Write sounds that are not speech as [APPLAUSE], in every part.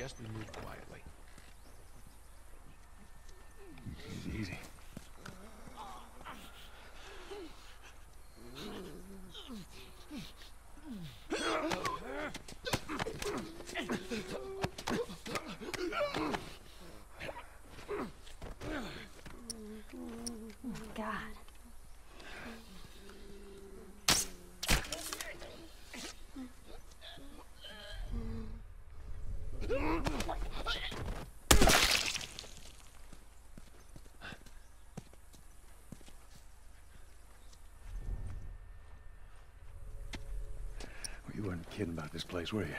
suggest we move quietly. Easy, easy. God. Well, you weren't kidding about this place, were you?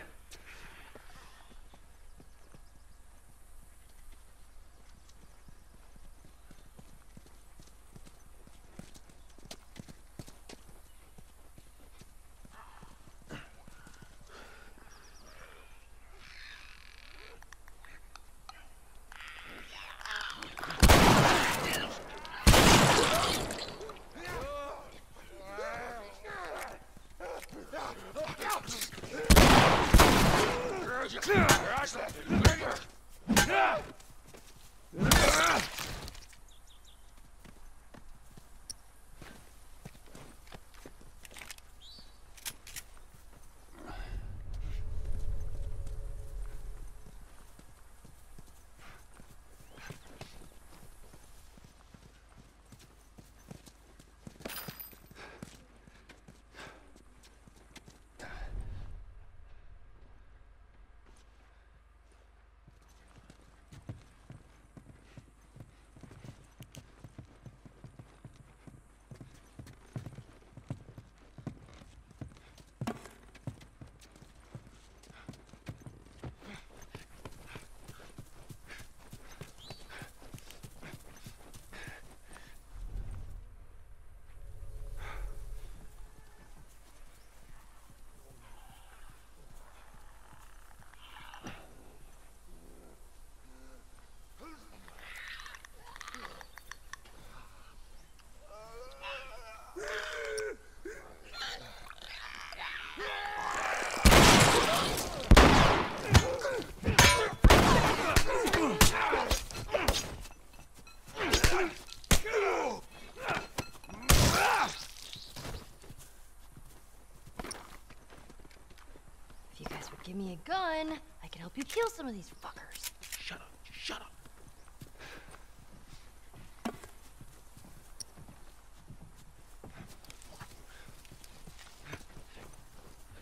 Gun, I can help you kill some of these fuckers. Shut up. Shut up.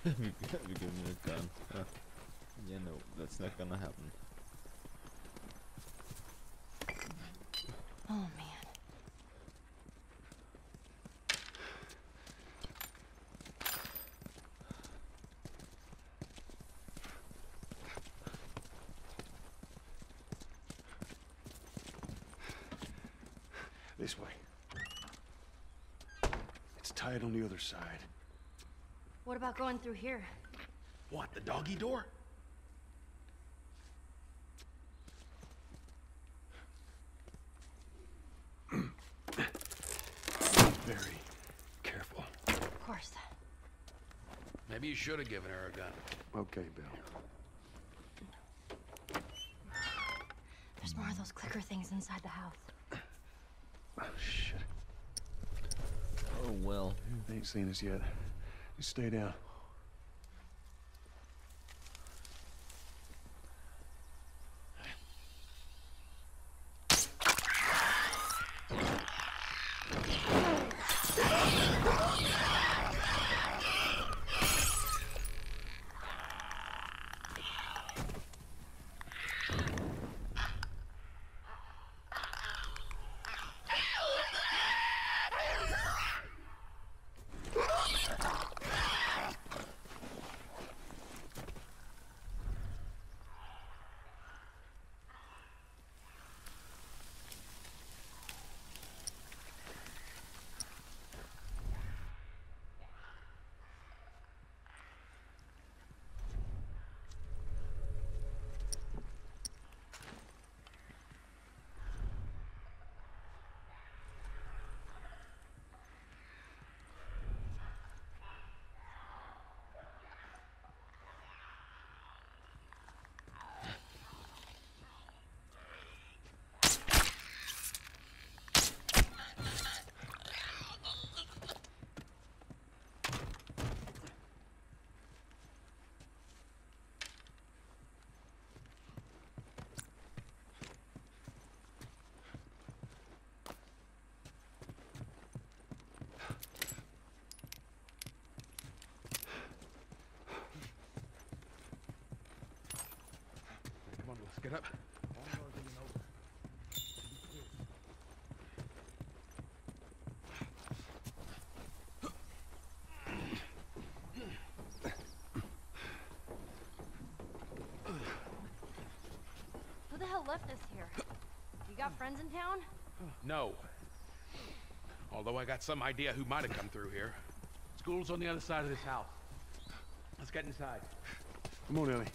we give him a gun. Uh, yeah, no, that's not gonna happen. Oh man. This way. It's tied on the other side. What about going through here? What, the doggy door? Very careful. Of course. Maybe you should have given her a gun. Okay, Bill. There's more of those clicker things inside the house. Oh, shit. Oh well. They ain't seen us yet. Just stay down. Get up. Who the hell left us here? You got friends in town? No. Although I got some idea who might have come through here. School's on the other side of this house. Let's get inside. Come on, Ellie.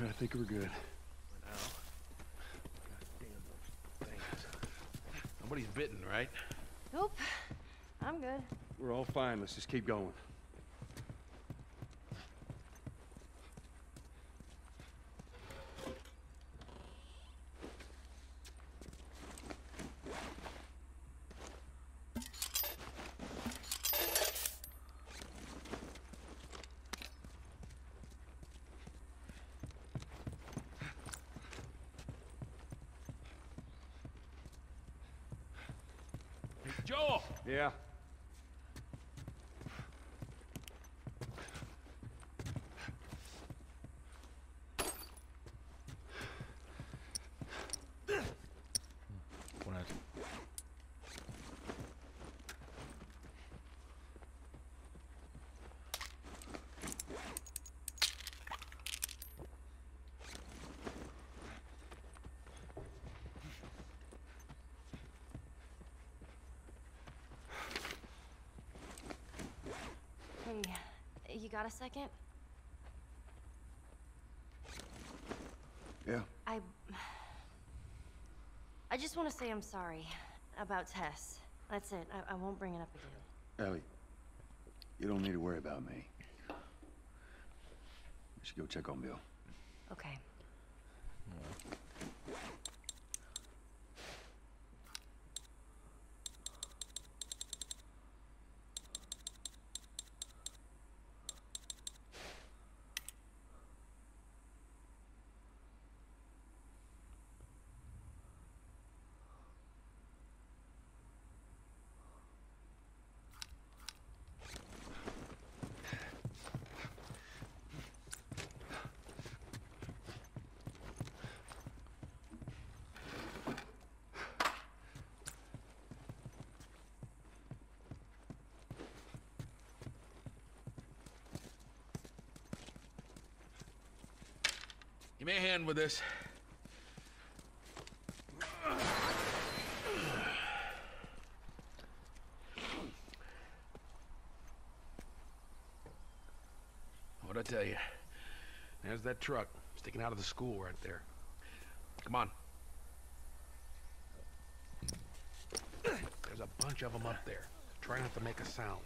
I think we're good. Nobody's bitten, right? Nope. I'm good. We're all fine. Let's just keep going. Joel! Yeah. One out. Hey, you got a second? Yeah. I. I just want to say I'm sorry about Tess. That's it. I, I won't bring it up again. Ellie, you don't need to worry about me. We should go check on Bill. Okay. Give me a hand with this. What'd I tell you? There's that truck sticking out of the school right there. Come on. There's a bunch of them up there. Try not to make a sound.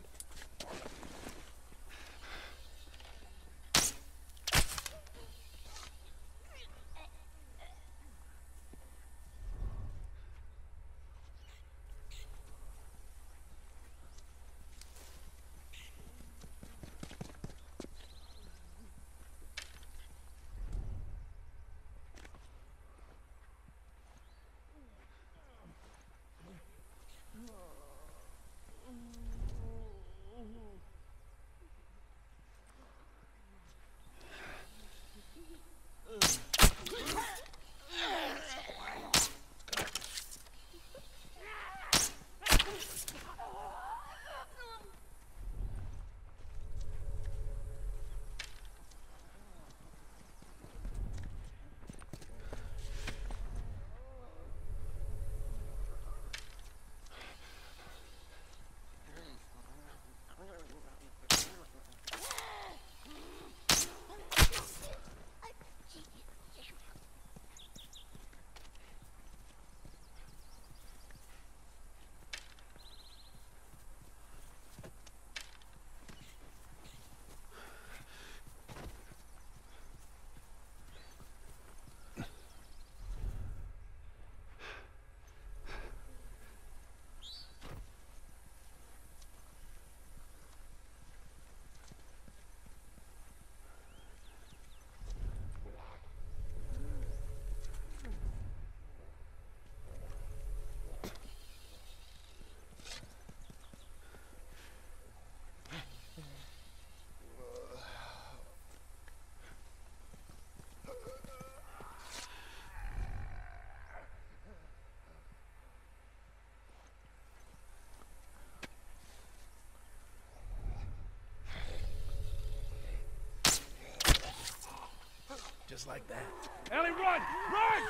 Just like that. Ellie, run! Run!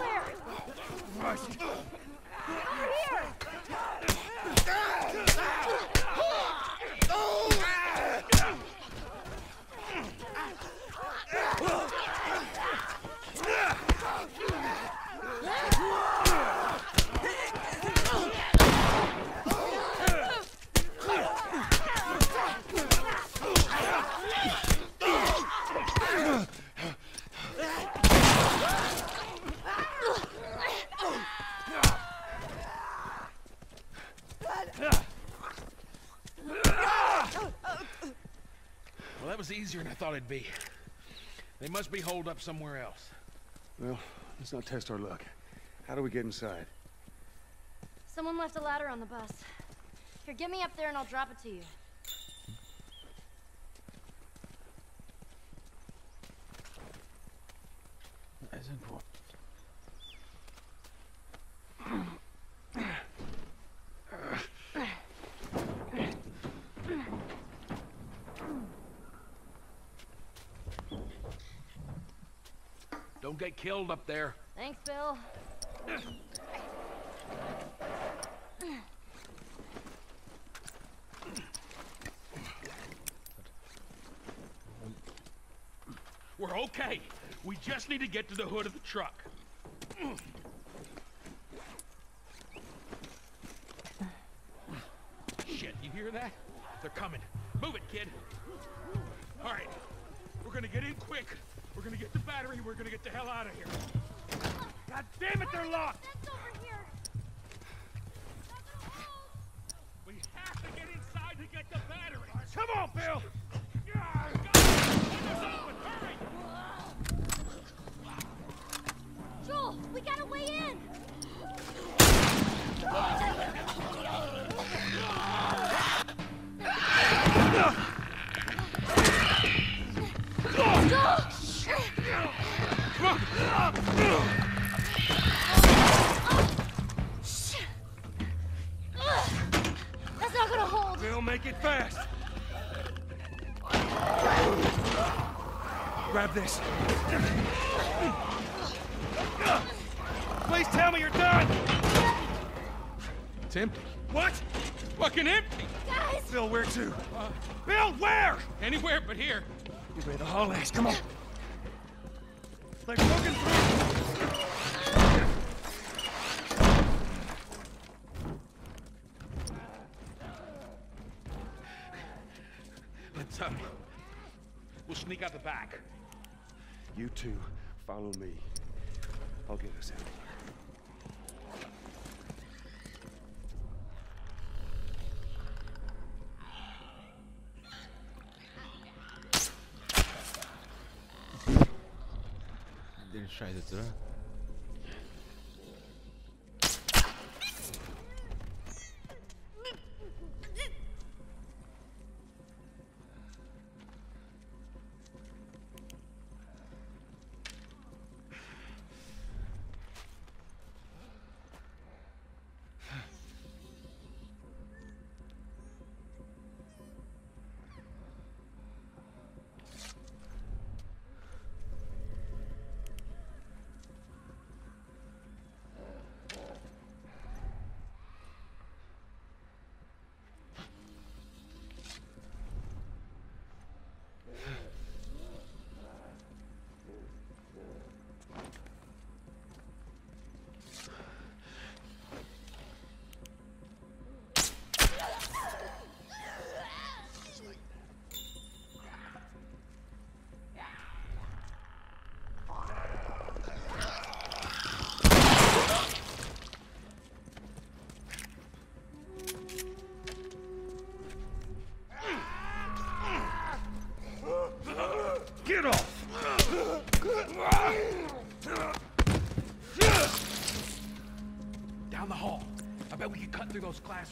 Where? Rush! Over here! Well, that was easier thought it'd be. They must be holed up somewhere else. Well, let's not test our luck. How do we get inside? Someone left a ladder on the bus. Here, get me up there and I'll drop it to you. Nice and cool. Don't get killed up there. Thanks, Bill. We're okay. We just need to get to the hood of the truck. Shit, you hear that? They're coming. Move it, kid. All right. We're gonna get in quick. We're gonna get the battery. We're gonna get the hell out of here. God damn it, they're locked! This. Please tell me you're done. It's empty. What? Fucking empty. Guys, Bill, where to? Bill, where? Anywhere but here. You better haul ass. Come on. Two, follow me. I'll get us out of here. Den scheiße, oder? Get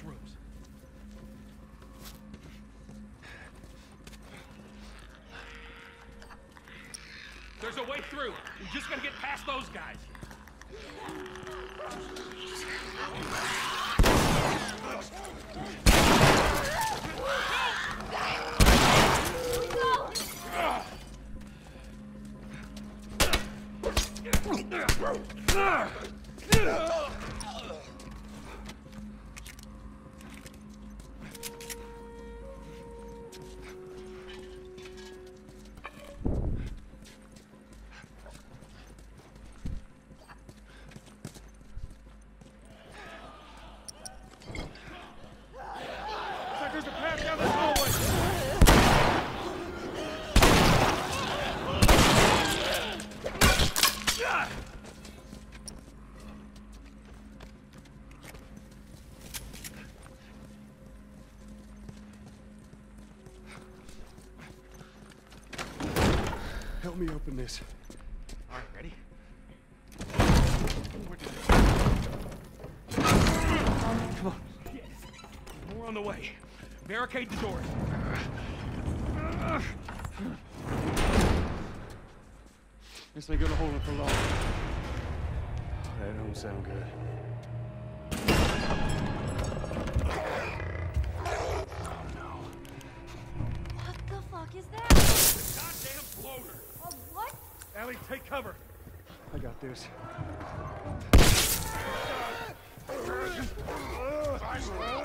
classrooms. There's a way through. We just gotta get past those guys. Open this. All right, ready? We're. Come on. More on the way. Barricade the doors. This ain't gonna hold it for long. That don't sound good. Cover. I got this. Ellie,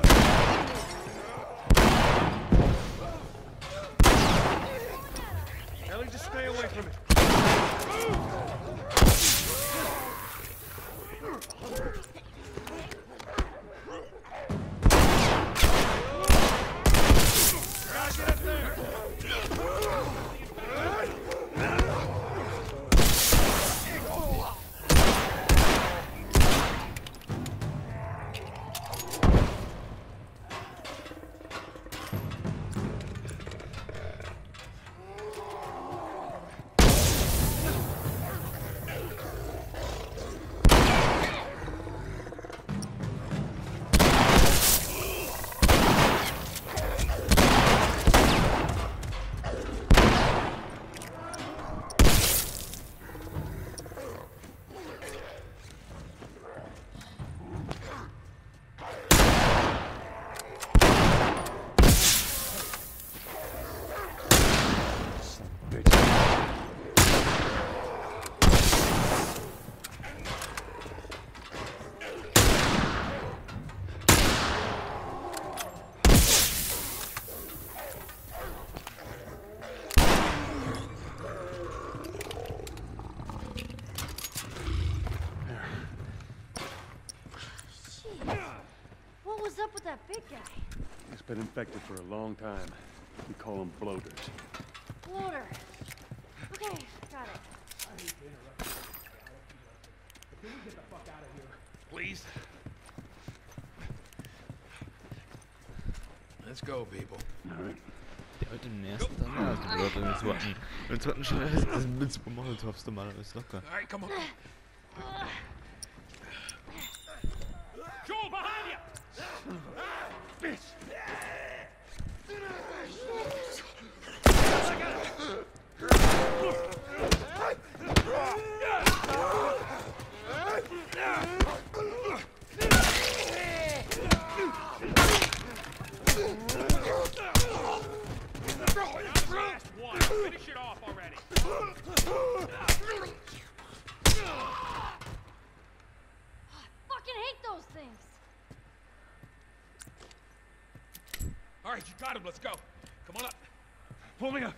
been infected for a long time. We call them bloaters. Bloater. Okay, got it. Please. Let's go, people. All right. Der wird im ersten dann ja, also wird im zweiten. Im zweiten schon ist das mit Molotovs normal ist locker. All right, come on. Joel, behind you! Bitch! Last one. Finish it off already. Fucking hate those things. All right, you got him. Let's go. Come on up. Pull me up.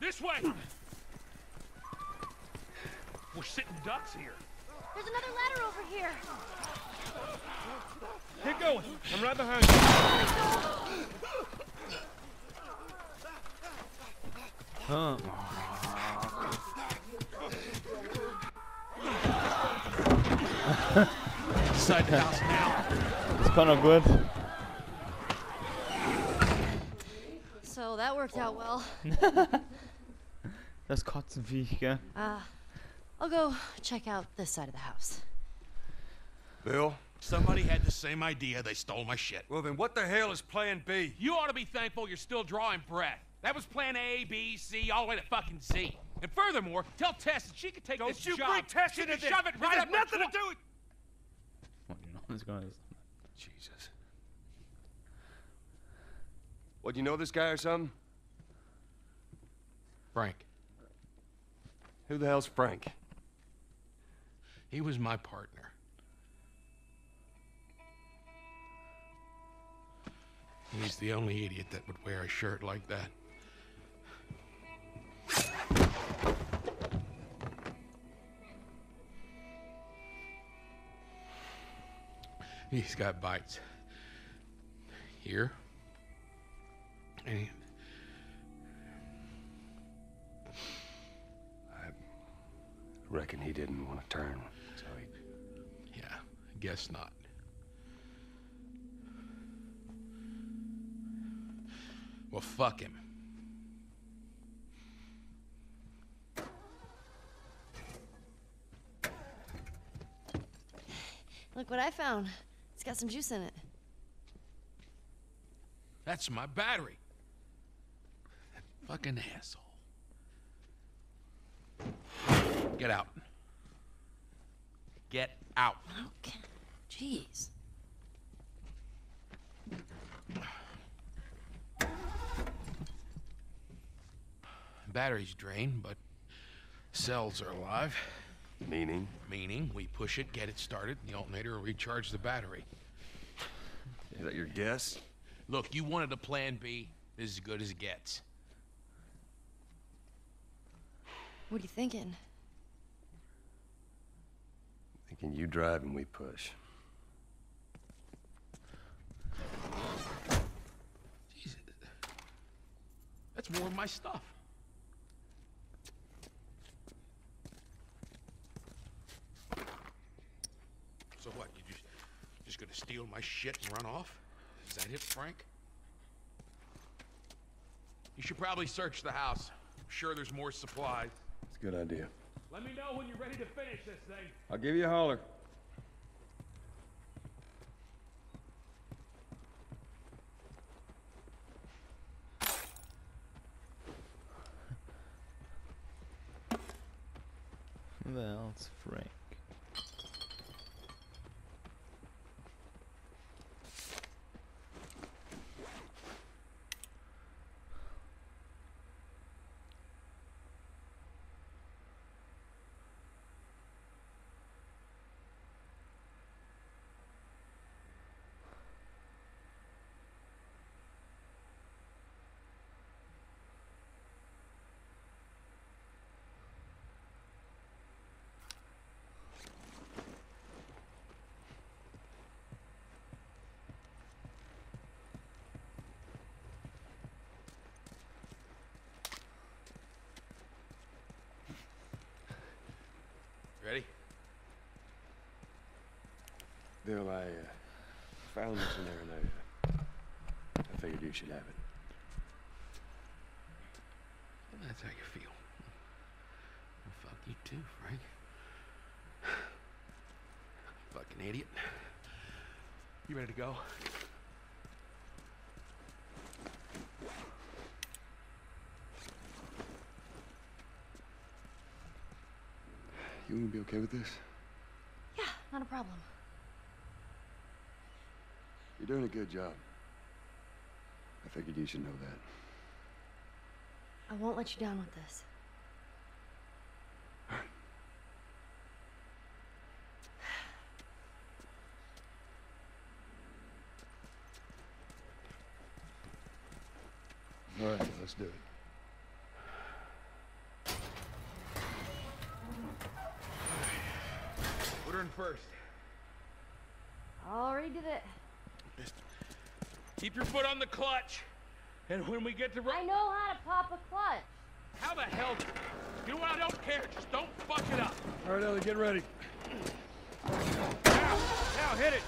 This way. We're sitting ducks here. There's another ladder over here. Keep going. I'm right behind you. Inside the house now. das kann er gut. So that worked out well. Das Kotzenviech, gell? Uh, I'll go check out this side of the house. Bill? Somebody had the same idea. They stole my shit. Well, then what the hell is Plan B? You ought to be thankful you're still drawing breath. That was plan A, B, C, all the way to fucking Z. And furthermore, tell Tess that she could take Don't this you job. bring Tess she into this. shove it right has up nothing to tw- do with... Let's go. Jesus. What, do you know this guy or something? Frank. Who the hell's Frank? He was my partner. He's the only idiot that would wear a shirt like that. He's got bites. Here. And Reckon he didn't want to turn, so he... yeah, guess not. Well, fuck him. Look what I found. It's got some juice in it. That's my battery. That fucking asshole. Get out. Get out. Okay. Jeez. Battery's drained, but cells are alive. Meaning? Meaning, we push it, get it started, and the alternator will recharge the battery. Is that your guess? Look, you wanted a plan B. This is as good as it gets. What are you thinking? Thinking you drive and we push. Jesus. That's more of my stuff. So what? You just just gonna steal my shit and run off? Is that it, Frank? You should probably search the house. I'm sure there's more supplies. It's a good idea. Let me know when you're ready to finish this thing. I'll give you a holler. Who the Ready? Bill, I uh, found this in there and I, I figured you should have it. That's how you feel. Well, fuck you too, Frank. [SIGHS] Fucking idiot. You ready to go? You gonna be okay with this? Yeah, not a problem. You're doing a good job. I figured you should know that. I won't let you down with this. All right, let's do it. Put her in first. I already did it. Just keep your foot on the clutch. And when we get to... I know how to pop a clutch. How the hell... You know what? I don't care. Just don't fuck it up. All right, Ellie, get ready. Now! Now, hit it!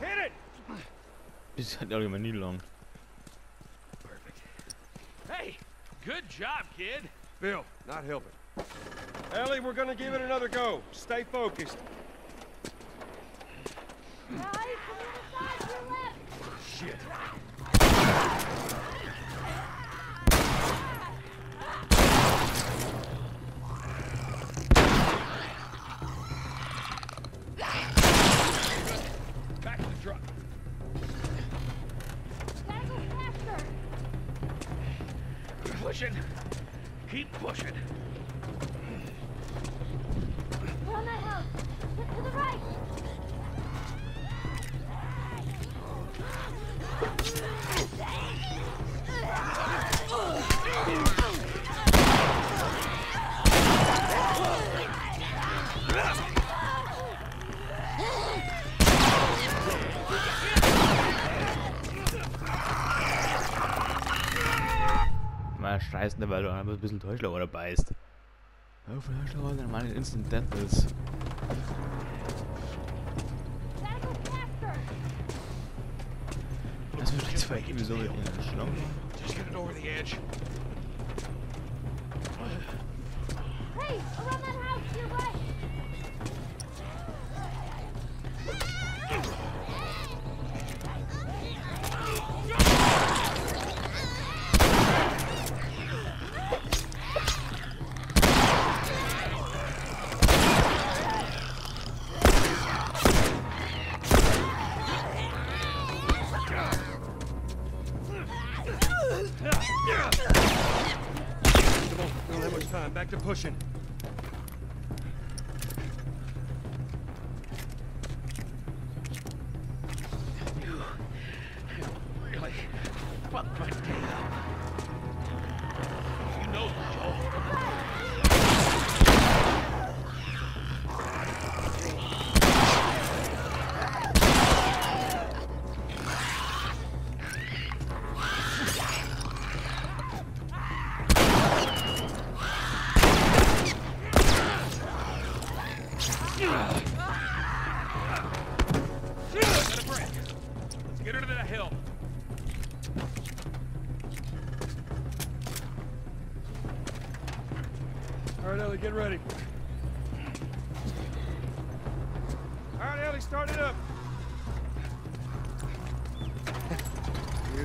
Hit it! Bis hat auch immer nie lang. Perfect. Hey! Good job, kid. Bill, not helping. Ellie, we're gonna give it another go. Stay focused. Guys, to the side, to your left. Shit. Pushing. Keep pushing. ne, weil du einfach ein bisschen Täuschlauer dabei ist. Oh, Täuschlauer, dann meine Instant Dentals. Das wird jetzt zwei Episoden. Just get it over the edge. Time.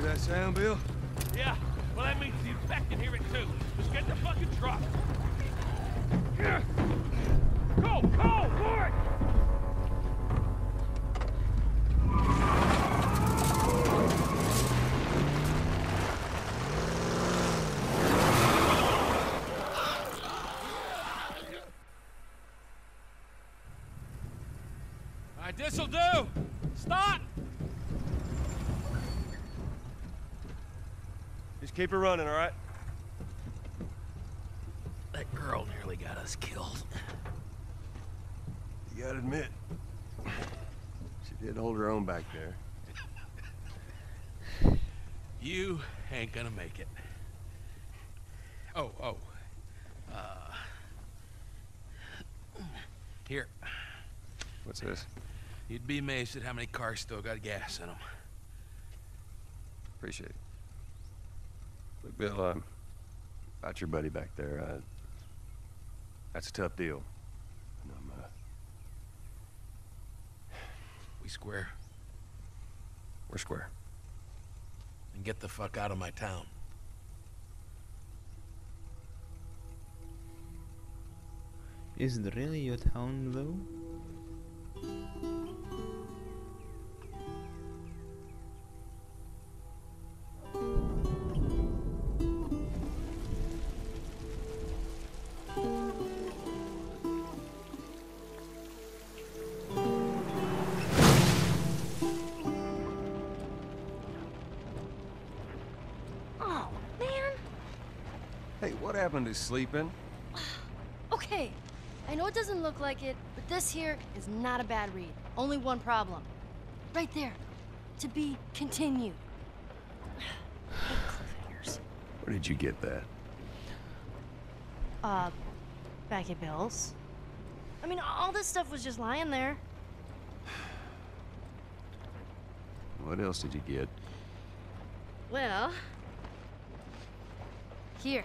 That sound, Bill? Yeah, well that means the infect can hear it too. Just get the fucking truck. Yeah. Go, go, for it! All right, this'll do. Stop! Just keep her running, all right? That girl nearly got us killed. You gotta admit, she did hold her own back there. You ain't gonna make it. Oh, oh. Uh. Here. What's this? You'd be amazed at how many cars still got gas in them. Appreciate it. Look, Bill, um, about your buddy back there, uh, that's a tough deal. And I'm, uh, We square we're square. and get the fuck out of my town. Is it really your town though? Happened to sleeping? [SIGHS] Okay. I know it doesn't look like it, but this here is not a bad read. Only one problem. Right there. To be continued. [SIGHS] Where did you get that? Uh, back at Bill's. I mean, all this stuff was just lying there. [SIGHS] What else did you get? Well, here.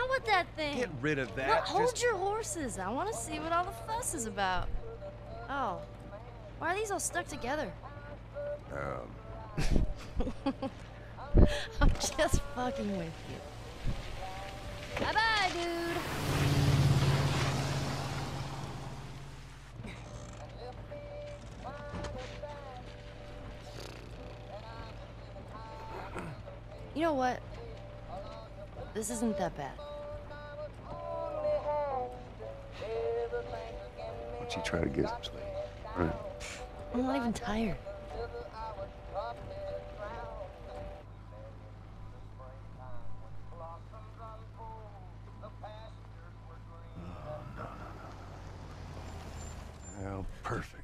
with that thing? Get rid of that. Hold Just- your horses. I want to see what all the fuss is about. Oh, why are these all stuck together? Um, [LAUGHS] I'm just fucking with you. Bye bye, dude. You know what? This isn't that bad. You try to get some sleep? Right. I'm not even tired. Oh, well, perfect.